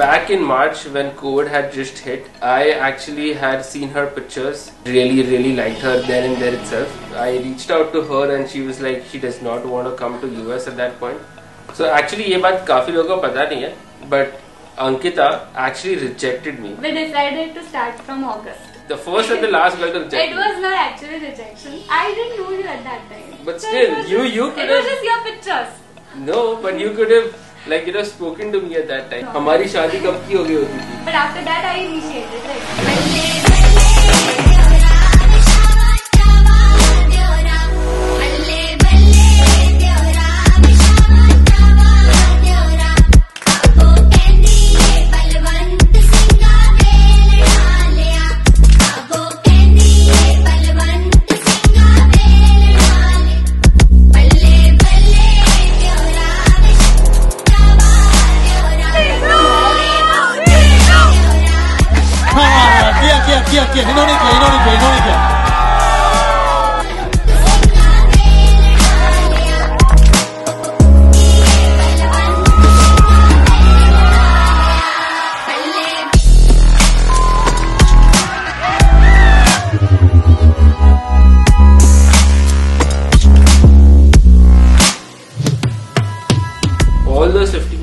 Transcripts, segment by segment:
back in March when COVID had just hit, I actually had seen her pictures. Really, really liked her then and there itself. I reached out to her and she was like she does not want to come to US at that point. So actually ये बात काफी लोगों को पता नहीं है, but Ankita actually rejected me. We decided to start from August. The first and the last girl to reject It me. was not actually rejection. I didn't know you at that time. But So still, it was you- just- you It could was have- just your pictures. No, but you could have like you know spoken to me at that time हमारी शादी कब की हो गई होती थी? But after that I initiated right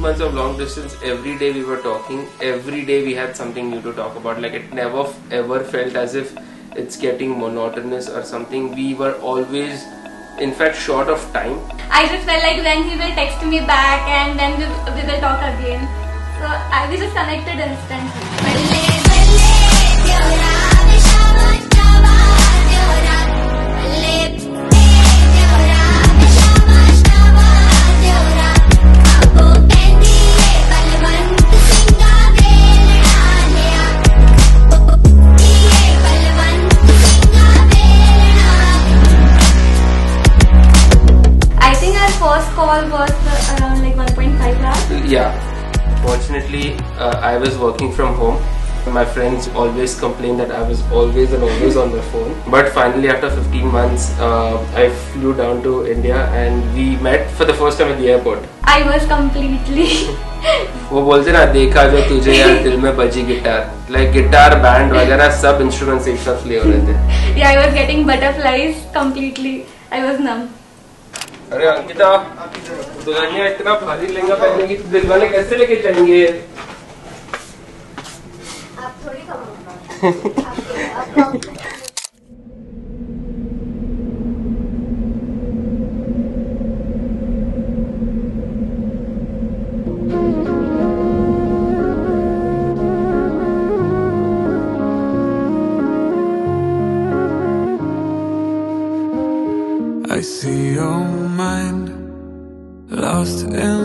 months of long distance every day we were talking every day we had something new to talk about like it never f- ever felt as if it's getting monotonous or something we were always in fact short of time I just felt like when he will text me back and then we, we will talk again. So I, was just connected instantly. fortunately uh, i was working from home my friends always complained that i was always and always on my phone but finally after 15 months uh, i flew down to india and we met for the first time at the airport I was completely वो बोलते ना देखा जो तुझे यार दिल में बजी गिटार लाइक गिटार बैंड वगैरह सब इंस्ट्रूमेंट्स एक साथ प्ले हो रहे थे yeah, I was getting butterflies completely. I was numb. अरे अंकिता दुल्हनिया इतना भारी लहंगा पहनेगी तो दिल वाले कैसे लेके चलेंगे आप थोड़ी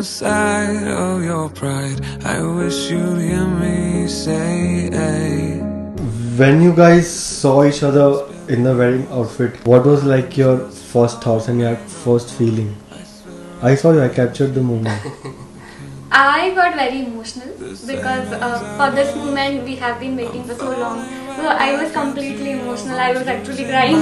lost inside of your pride. I wish you'd hear me say, hey. When you guys saw each other in the wedding outfit, what was like your first thoughts and your first feeling? I saw you, I captured the moment. I got very emotional because uh, for this moment we have been waiting for so long. So I was completely emotional. I was actually crying.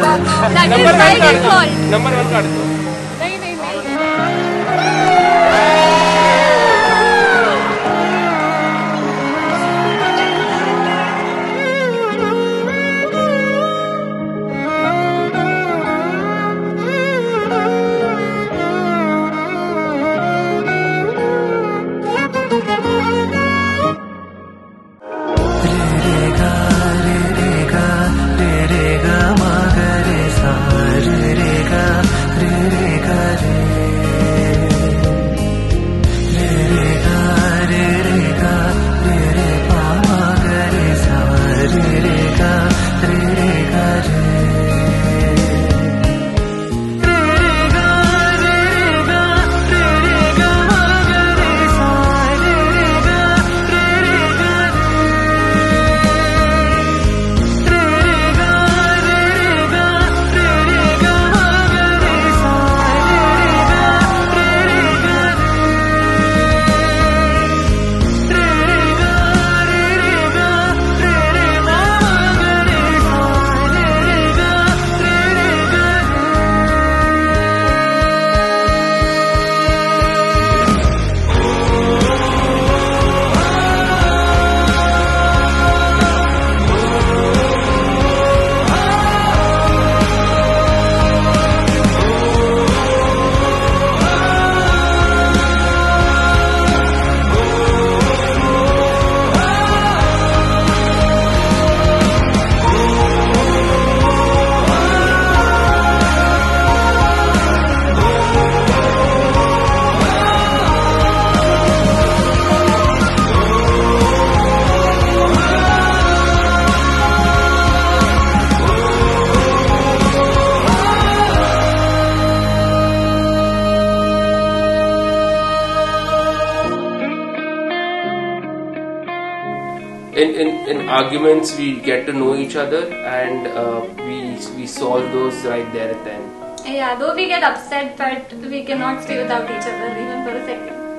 that is my default. Number one card. In, in, in arguments we get to know each other and uh, we we solve those right there then Yeah, though we get upset, but we cannot stay without each other even for a second.